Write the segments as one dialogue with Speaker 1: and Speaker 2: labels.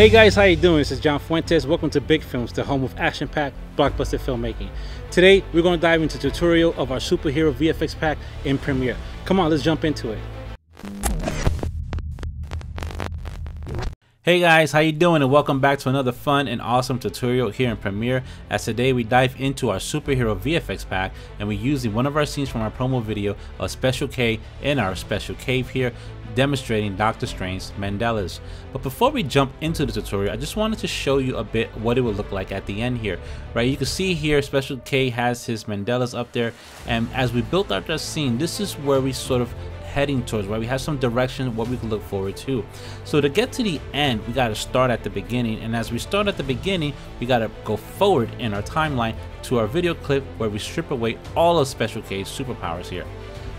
Speaker 1: Hey guys, how you doing? This is John Fuentes. Welcome to Big Films, the home of action-packed blockbuster filmmaking. Today, we're going to dive into a tutorial of our superhero VFX pack in Premiere. Come on, let's jump into it. Hey guys, how you doing and welcome back to another fun and awesome tutorial here in Premiere. As today we dive into our superhero VFX pack and we use one of our scenes from our promo video, a Special K in our Special Cave here, demonstrating Doctor Strange's Mandalas. But before we jump into the tutorial, I just wanted to show you a bit what it would look like at the end here. Right, you can see here Special K has his Mandalas up there and as we built out that scene, this is where we sort of heading towards, right? We have some direction what we can look forward to. So to get to the end, we got to start at the beginning. And as we start at the beginning, we got to go forward in our timeline to our video clip where we strip away all of Special K's superpowers here.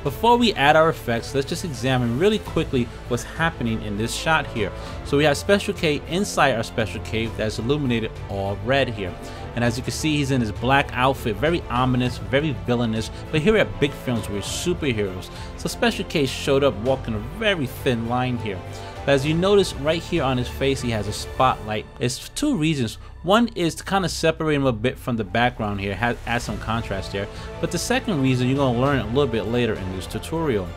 Speaker 1: Before we add our effects, let's just examine really quickly what's happening in this shot here. So we have Special K inside our Special Cave that's illuminated all red here. And as you can see, he's in his black outfit, very ominous, very villainous. But here at Big Films, we're superheroes. So Special K showed up walking a very thin line here. But as you notice right here on his face, he has a spotlight. It's two reasons. One is to kind of separate him a bit from the background here, add some contrast there. But the second reason you're going to learn a little bit later in this tutorial.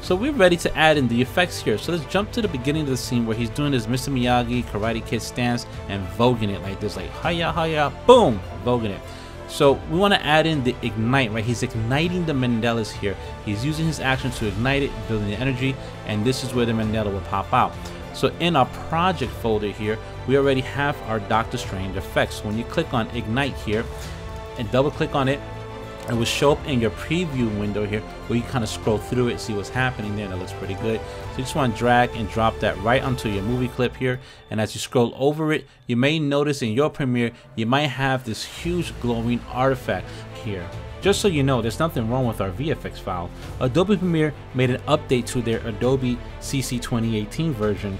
Speaker 1: So we're ready to add in the effects here. So let's jump to the beginning of the scene where he's doing his Mr. Miyagi Karate Kid stance and voguing it like this, like hiya hiya, boom, voguing it. So we want to add in the ignite, right? He's igniting the Mandalas here. He's using his action to ignite it, building the energy, and this is where the Mandela will pop out. So in our project folder here, we already have our Doctor Strange effects. When you click on Ignite here and double click on it, it will show up in your preview window here where you kind of scroll through it see what's happening there that looks pretty good so you just want to drag and drop that right onto your movie clip here and as you scroll over it you may notice in your premiere you might have this huge glowing artifact here just so you know, there's nothing wrong with our VFX file. Adobe Premiere made an update to their Adobe CC 2018 version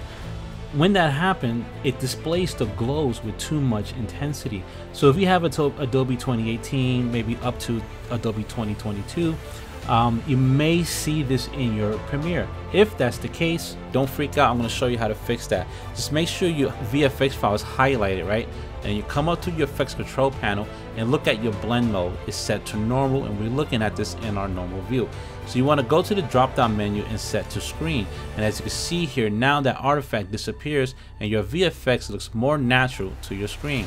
Speaker 1: when that happened, it displays the glows with too much intensity. So if you have Adobe 2018, maybe up to Adobe 2022, um, you may see this in your Premiere. If that's the case, don't freak out. I'm going to show you how to fix that. Just make sure your VFX file is highlighted, right? And you come up to your effects control panel and look at your blend mode. It's set to normal and we're looking at this in our normal view. So you want to go to the drop down menu and set to screen. And as you can see here, now that artifact disappears and your VFX looks more natural to your screen.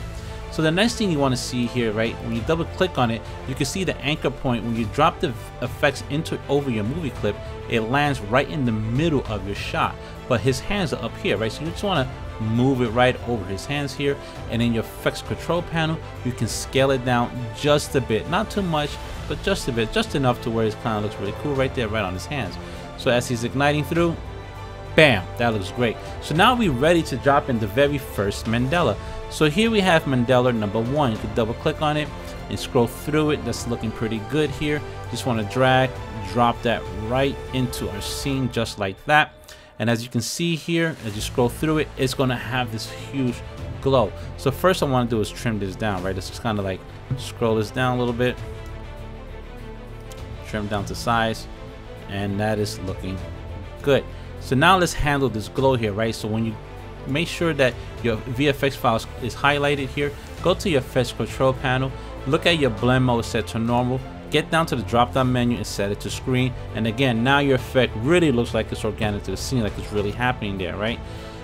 Speaker 1: So the next thing you want to see here, right, when you double click on it, you can see the anchor point. When you drop the effects into over your movie clip, it lands right in the middle of your shot. But his hands are up here, right? So you just want to move it right over his hands here. And in your effects control panel, you can scale it down just a bit. Not too much, but just a bit, just enough to where his of looks really cool right there, right on his hands. So as he's igniting through, bam, that looks great. So now we're ready to drop in the very first Mandala. So here we have Mandela number one. You can double click on it and scroll through it. That's looking pretty good here. Just want to drag, drop that right into our scene just like that. And as you can see here, as you scroll through it, it's going to have this huge glow. So first I want to do is trim this down, right? It's just kind of like scroll this down a little bit. Trim down to size. And that is looking good. So now let's handle this glow here, right? So when you make sure that your VFX file is highlighted here. Go to your effects control panel, look at your blend mode set to normal, get down to the drop down menu and set it to screen. And again, now your effect really looks like it's organic to the scene, like it's really happening there, right?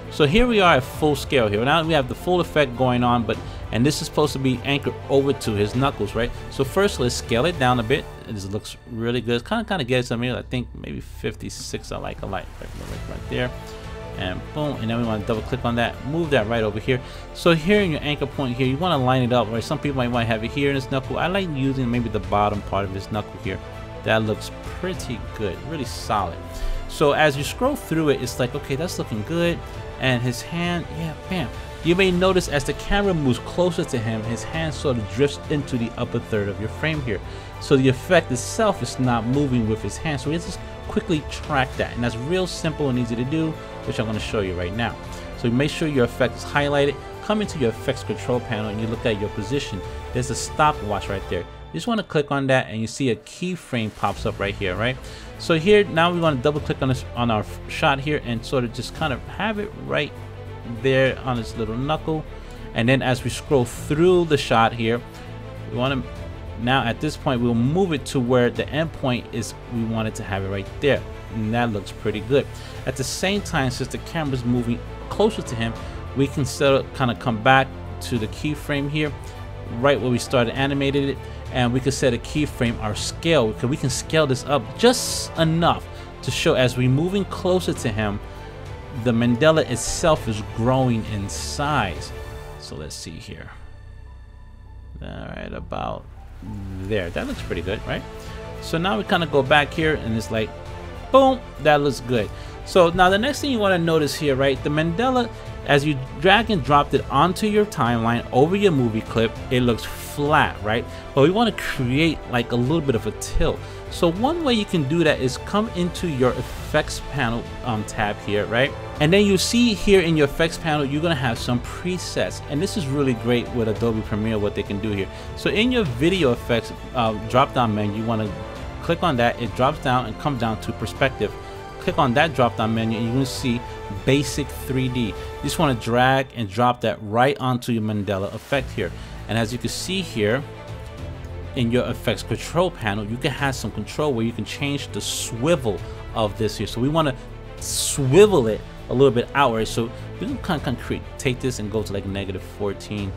Speaker 1: So here we are at full scale here. Now we have the full effect going on, but and this is supposed to be anchored over to his knuckles, right? So first let's scale it down a bit. This looks really good. Kind of kind of gets I mean I think maybe 56 I like a light right, right, right there and boom and then we want to double click on that move that right over here. So here in your anchor point here you want to line it up right some people might want to have it here in his knuckle. I like using maybe the bottom part of his knuckle here. That looks pretty good really solid. So as you scroll through it it's like okay that's looking good. And his hand yeah bam. You may notice as the camera moves closer to him, his hand sort of drifts into the upper third of your frame here. So the effect itself is not moving with his hand. So it's just quickly track that. And that's real simple and easy to do which I'm going to show you right now. So make sure your effect is highlighted. Come into your effects control panel and you look at your position. There's a stopwatch right there. You just want to click on that and you see a keyframe pops up right here, right? So here, now we want to double click on this on our shot here and sort of just kind of have it right there on his little knuckle. And then as we scroll through the shot here, we want to now at this point we'll move it to where the endpoint is we wanted to have it right there and that looks pretty good. At the same time since the camera's moving closer to him we can still kind of come back to the keyframe here right where we started animated it and we can set a keyframe our scale because we can scale this up just enough to show as we're moving closer to him the Mandela itself is growing in size. So let's see here. All right about there that looks pretty good right? So now we kind of go back here and it's like boom that looks good. So now the next thing you want to notice here right the Mandela as you drag and drop it onto your timeline over your movie clip it looks flat right? But we want to create like a little bit of a tilt. So one way you can do that is come into your effects panel um, tab here right and then you see here in your effects panel you're gonna have some presets. And this is really great with Adobe Premiere what they can do here. So in your video effects uh, drop down menu you want to click on that. It drops down and comes down to perspective. Click on that drop down menu and you're to see basic 3D you just want to drag and drop that right onto your Mandela effect here. And as you can see here in your effects control panel you can have some control where you can change the swivel of this here. So we want to swivel it a little bit outward. So we can kind of concrete take this and go to like negative 14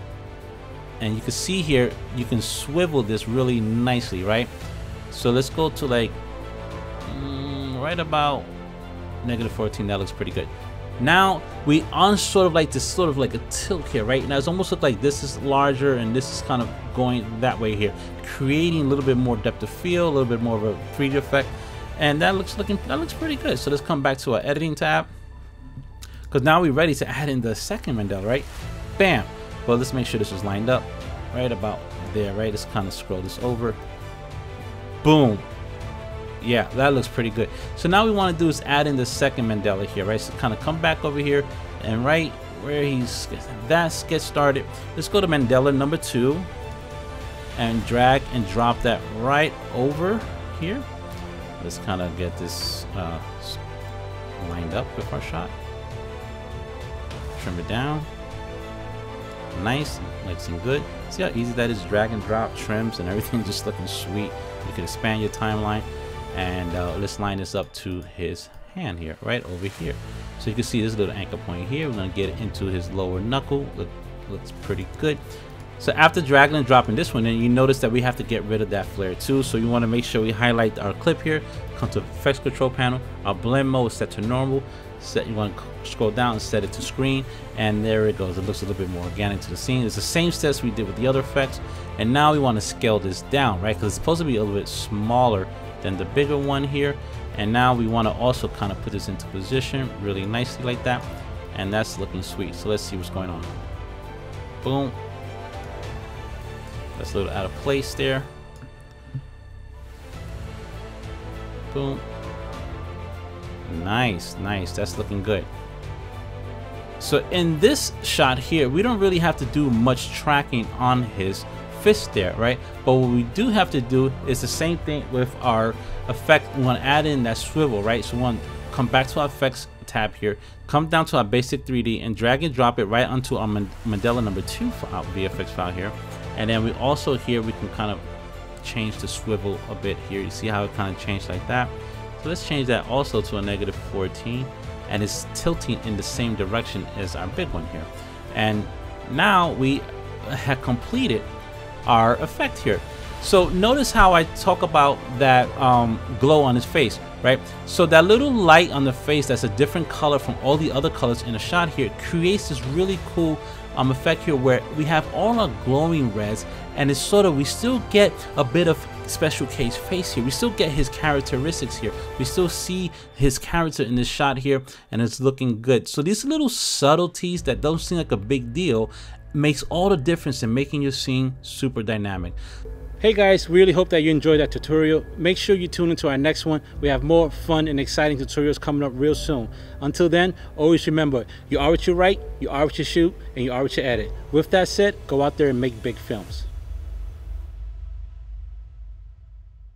Speaker 1: and you can see here you can swivel this really nicely right? So let's go to like mm, right about negative 14 that looks pretty good. Now we on sort of like this sort of like a tilt here right? Now it's almost look like this is larger and this is kind of going that way here creating a little bit more depth of field a little bit more of a 3d effect. And that looks looking that looks pretty good. So let's come back to our editing tab because now we're ready to add in the second Mandela right? Bam. Well let's make sure this is lined up. Right about there right? Let's kind of scroll this over. Boom. Yeah that looks pretty good. So now we want to do is add in the second Mandela here right? So kind of come back over here and right where he's that's get started. Let's go to Mandela number two and drag and drop that right over here. Let's kind of get this uh, lined up with our shot trim it down. Nice nice and good. See how easy that is drag and drop trims and everything just looking sweet? You can expand your timeline. And uh, let's line this up to his hand here right over here. So you can see this little anchor point here. We're to get into his lower knuckle. Look, looks pretty good. So after dragging and dropping this one in you notice that we have to get rid of that flare too. So you want to make sure we highlight our clip here. Come to the effects control panel. Our blend mode is set to normal set you want to scroll down and set it to screen and there it goes. It looks a little bit more organic to the scene. It's the same steps we did with the other effects and now we want to scale this down right? Because it's supposed to be a little bit smaller than the bigger one here and now we want to also kind of put this into position really nicely like that and that's looking sweet. So let's see what's going on. Boom. That's a little out of place there. Boom nice nice that's looking good so in this shot here we don't really have to do much tracking on his fist there, right? But what we do have to do is the same thing with our effect. We want to add in that swivel, right? So we want to come back to our effects tab here, come down to our basic 3D and drag and drop it right onto our Mandela number two file, VFX file here. And then we also here, we can kind of change the swivel a bit here. You see how it kind of changed like that. So let's change that also to a negative 14 and it's tilting in the same direction as our big one here. And now we have completed our effect here. So notice how I talk about that um, glow on his face, right? So that little light on the face that's a different color from all the other colors in the shot here creates this really cool um, effect here where we have all our glowing reds and it's sort of, we still get a bit of special K's face here. We still get his characteristics here. We still see his character in this shot here and it's looking good. So these little subtleties that don't seem like a big deal makes all the difference in making your scene super dynamic. Hey guys, really hope that you enjoyed that tutorial. Make sure you tune into our next one. We have more fun and exciting tutorials coming up real soon. Until then, always remember, you are what you write, you are what you shoot, and you are what you edit. With that said, go out there and make big films.